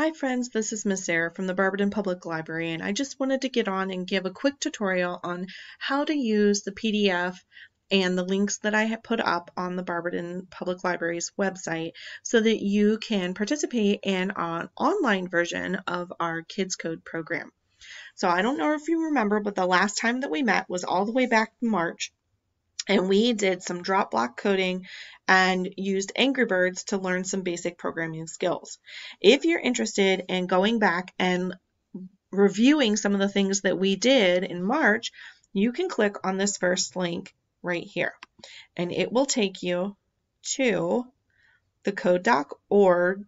Hi friends, this is Miss Sarah from the Barberton Public Library and I just wanted to get on and give a quick tutorial on how to use the PDF and the links that I have put up on the Barberton Public Library's website so that you can participate in an online version of our Kids Code program. So I don't know if you remember, but the last time that we met was all the way back in March and we did some drop block coding and used Angry Birds to learn some basic programming skills. If you're interested in going back and reviewing some of the things that we did in March, you can click on this first link right here and it will take you to the code.org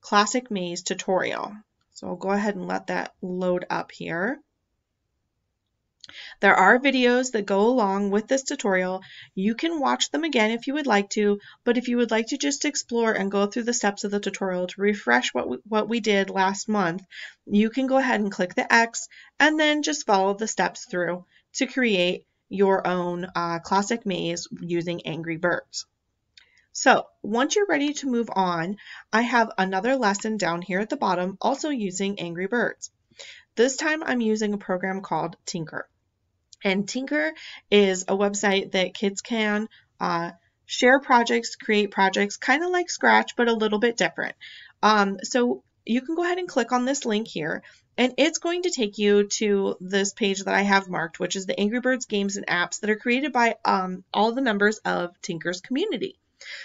classic maze tutorial. So I'll go ahead and let that load up here. There are videos that go along with this tutorial. You can watch them again if you would like to, but if you would like to just explore and go through the steps of the tutorial to refresh what we, what we did last month, you can go ahead and click the X and then just follow the steps through to create your own uh, classic maze using Angry Birds. So once you're ready to move on, I have another lesson down here at the bottom also using Angry Birds. This time I'm using a program called Tynker. And Tynker is a website that kids can uh, share projects, create projects, kind of like Scratch, but a little bit different. Um, so you can go ahead and click on this link here, and it's going to take you to this page that I have marked, which is the Angry Birds games and apps that are created by um, all the members of Tynker's community.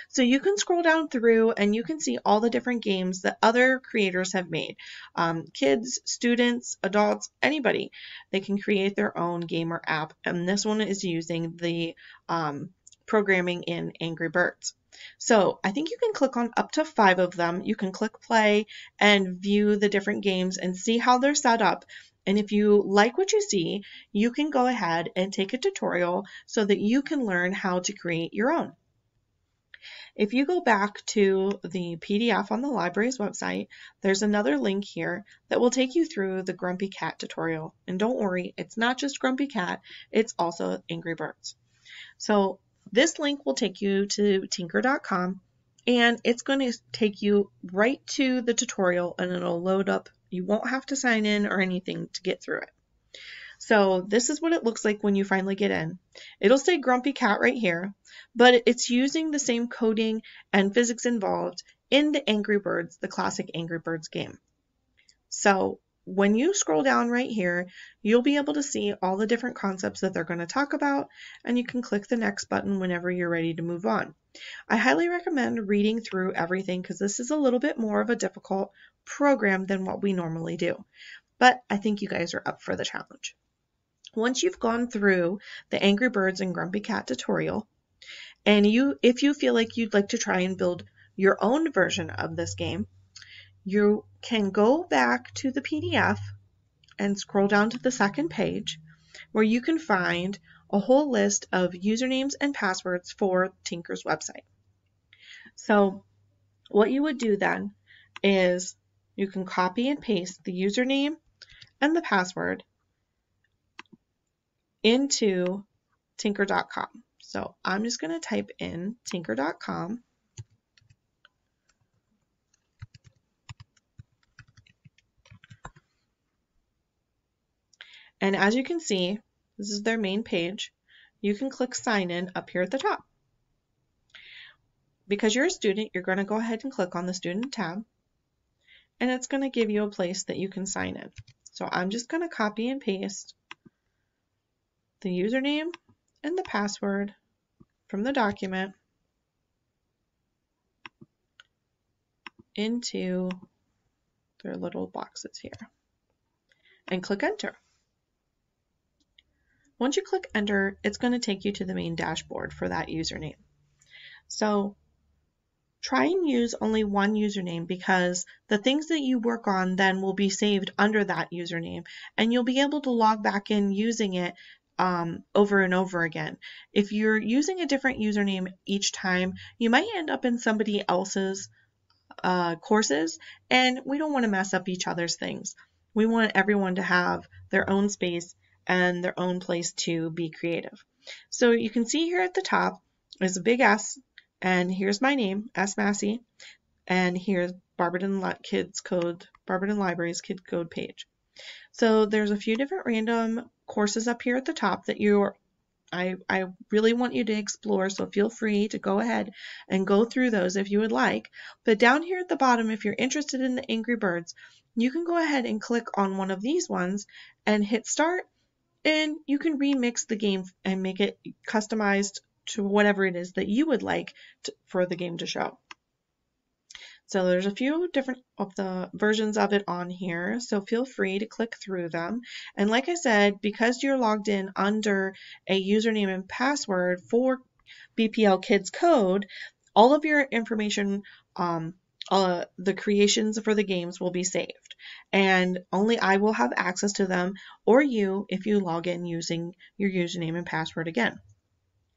So you can scroll down through and you can see all the different games that other creators have made. Um, kids, students, adults, anybody, they can create their own game or app. And this one is using the um, programming in Angry Birds. So I think you can click on up to five of them. You can click play and view the different games and see how they're set up. And if you like what you see, you can go ahead and take a tutorial so that you can learn how to create your own. If you go back to the PDF on the library's website, there's another link here that will take you through the Grumpy Cat tutorial. And don't worry, it's not just Grumpy Cat, it's also Angry Birds. So this link will take you to tynker.com and it's going to take you right to the tutorial and it'll load up. You won't have to sign in or anything to get through it. So this is what it looks like when you finally get in. It'll say Grumpy Cat right here, but it's using the same coding and physics involved in the Angry Birds, the classic Angry Birds game. So when you scroll down right here, you'll be able to see all the different concepts that they're going to talk about, and you can click the next button whenever you're ready to move on. I highly recommend reading through everything because this is a little bit more of a difficult program than what we normally do. But I think you guys are up for the challenge. Once you've gone through the Angry Birds and Grumpy Cat tutorial, and you if you feel like you'd like to try and build your own version of this game, you can go back to the PDF and scroll down to the second page where you can find a whole list of usernames and passwords for Tynker's website. So what you would do then is you can copy and paste the username and the password into tynker.com. So I'm just going to type in tynker.com. And as you can see, this is their main page. You can click sign in up here at the top. Because you're a student, you're going to go ahead and click on the student tab and it's going to give you a place that you can sign in. So I'm just going to copy and paste the username and the password from the document into their little boxes here and click enter. Once you click enter, it's going to take you to the main dashboard for that username. So try and use only one username because the things that you work on then will be saved under that username and you'll be able to log back in using it um, over and over again. If you're using a different username each time, you might end up in somebody else's uh, courses, and we don't want to mess up each other's things. We want everyone to have their own space and their own place to be creative. So you can see here at the top is a big S, and here's my name, S Massey, and here's Barberton Kids Code, Barberton Libraries Kid Code page. So there's a few different random courses up here at the top that you're I, I really want you to explore, so feel free to go ahead and go through those if you would like. But down here at the bottom, if you're interested in the Angry Birds, you can go ahead and click on one of these ones and hit start, and you can remix the game and make it customized to whatever it is that you would like to, for the game to show. So there's a few different of the versions of it on here, so feel free to click through them. And like I said, because you're logged in under a username and password for BPL Kids Code, all of your information, um, uh, the creations for the games will be saved. And only I will have access to them, or you if you log in using your username and password again.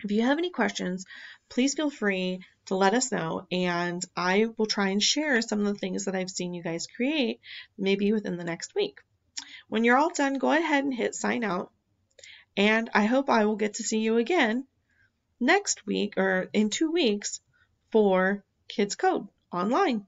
If you have any questions, please feel free to let us know and I will try and share some of the things that I've seen you guys create maybe within the next week. When you're all done, go ahead and hit sign out and I hope I will get to see you again next week or in two weeks for Kids Code online.